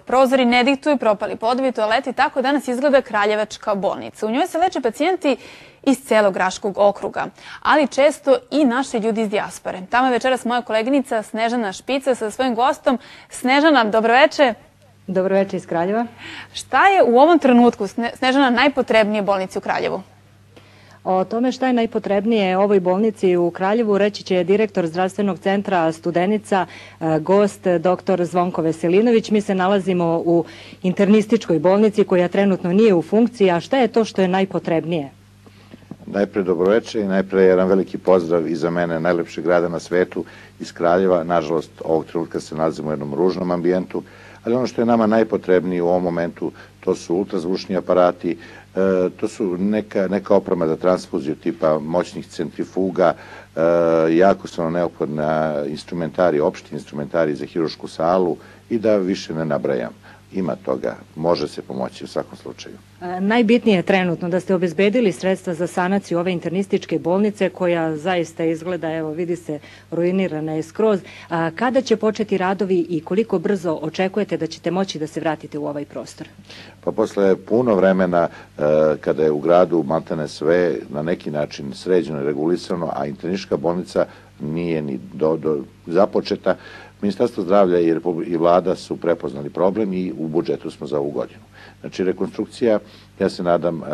Prozori ne diktuju, propali podovi, toaleti, tako danas izgleda Kraljevačka bolnica. U njoj se leče pacijenti iz celog Raškog okruga, ali često i naši ljudi iz dijaspore. Tamo je večeras moja koleginica Snežana Špica sa svojim gostom. Snežana, dobroveče. Dobroveče iz Kraljeva. Šta je u ovom trenutku, Snežana, najpotrebnije bolnici u Kraljevu? O tome šta je najpotrebnije ovoj bolnici u Kraljevu reći će direktor zdravstvenog centra Studenica, e, gost dr. Zvonko Veselinović. Mi se nalazimo u internističkoj bolnici koja trenutno nije u funkciji, a šta je to što je najpotrebnije? Najpre dobroveče i najpre jedan veliki pozdrav i za mene najlepšeg grada na svetu iz Kraljeva. Nažalost, ovog trenutka se nalazimo u jednom ružnom ambijentu, ali ono što je nama najpotrebnije u ovom momentu to su ultrazvučni aparati, e, to su neka, neka oprema za transfuziju tipa moćnih centrifuga, e, jako su neophodna instrumentari, opšti instrumentari za hirušku salu i da više ne nabrajam ima toga, može se pomoći u svakom slučaju. E, najbitnije je trenutno da ste obezbedili sredstva za sanaciju ove internističke bolnice koja zaista izgleda, evo vidi se, ruinirana je skroz. Kada će početi radovi i koliko brzo očekujete da ćete moći da se vratite u ovaj prostor? Pa posle puno vremena e, kada je u gradu Maltene sve na neki način sređeno i regulisano, a internistička bolnica nije ni do, do započeta, Ministarstvo zdravlja i, i vlada su prepoznali problem i u budžetu smo za ovu godinu. Znači, rekonstrukcija, ja se nadam, e,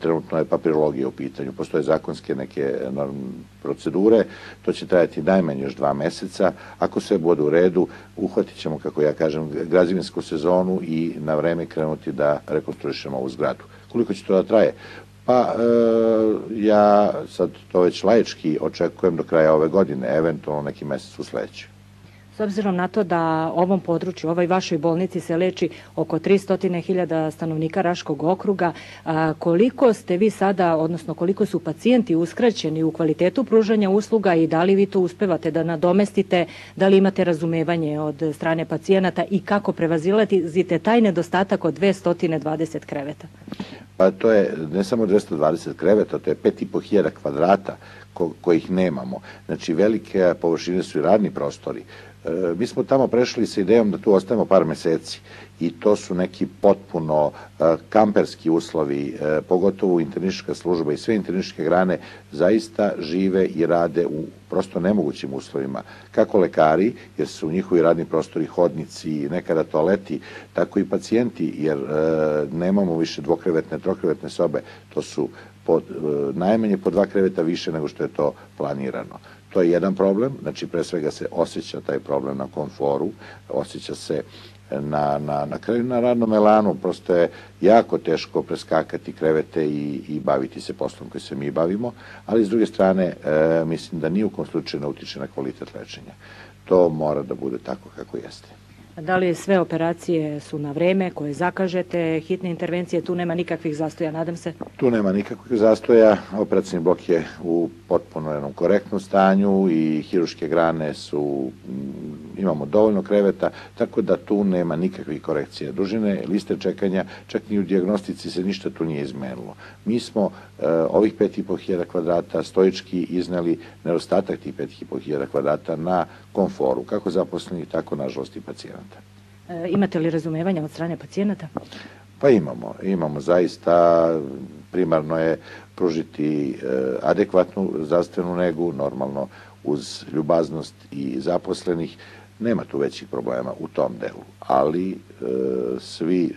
trenutno je papirologija u pitanju. Postoje zakonske neke procedure, to će trajati najmanje još dva meseca. Ako sve bude u redu, uhvatit ćemo, kako ja kažem, grazivinsku sezonu i na vreme krenuti da rekonstruišemo ovu zgradu. Koliko će to da traje? Pa, e, ja sad to već lajički očekujem do kraja ove godine, eventualno neki mesec u sledećoj. S obzirom na to da ovom području, ovoj vašoj bolnici se leči oko 300.000 stanovnika Raškog okruga, koliko ste vi sada, odnosno koliko su pacijenti uskraćeni u kvalitetu pružanja usluga i da li vi to uspevate da nadomestite, da li imate razumevanje od strane pacijenata i kako prevazilazite taj nedostatak od 220 kreveta? Pa to je ne samo 220 kreveta, to je 5.500 kvadrata ko, kojih nemamo. Znači velike površine su i radni prostori. E, mi smo tamo prešli sa idejom da tu ostajemo par meseci i to su neki potpuno e, kamperski uslovi, e, pogotovo internistička služba i sve internističke grane zaista žive i rade u prosto nemogućim uslovima. Kako lekari, jer su njihovi radni prostori hodnici, nekada toaleti, tako i pacijenti, jer nemamo više dvokrevetne, trokrevetne sobe, to su pod, najmanje po dva kreveta više nego što je to planirano. To je jedan problem, znači pre svega se osjeća taj problem na komforu, osjeća se na, na, na kraju na radnom elanu, prosto je jako teško preskakati krevete i, i baviti se poslom koji se mi bavimo, ali s druge strane e, mislim da ni u kom slučaju ne utiče na kvalitet lečenja. To mora da bude tako kako jeste. Da li sve operacije su na vreme koje zakažete, hitne intervencije, tu nema nikakvih zastoja, nadam se? Tu nema nikakvih zastoja, operacijni blok je u potpuno jednom korektnom stanju i hiruške grane su, imamo dovoljno kreveta, tako da tu nema nikakvih korekcija. Dužine, liste čekanja, čak ni u diagnostici se ništa tu nije izmenilo. Mi smo e, ovih 5.500 kvadrata stojički izneli nedostatak tih 5.500 kvadrata na komforu, kako zaposlenih, tako nažalost i pacijenata. E, imate li razumevanja od strane pacijenata? Pa imamo. Imamo zaista, primarno je pružiti e, adekvatnu zdravstvenu negu, normalno uz ljubaznost i zaposlenih, nema tu većih problema u tom delu, ali e, svi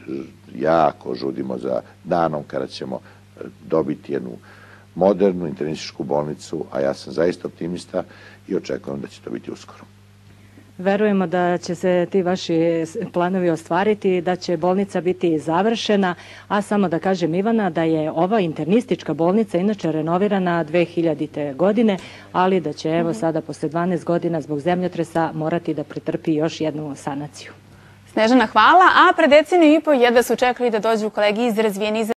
jako žudimo za danom kada ćemo e, dobiti jednu modernu internističku bolnicu, a ja sam zaista optimista i očekujem da će to biti uskoro. Verujemo da će se ti vaši planovi ostvariti, da će bolnica biti završena, a samo da kažem Ivana da je ova internistička bolnica inače renovirana 2000. godine, ali da će evo sada posle 12 godina zbog zemljotresa morati da pretrpi još jednu sanaciju. Snežana, hvala. A pred deceniju i po jedva su čekali da dođu kolegi iz razvijeni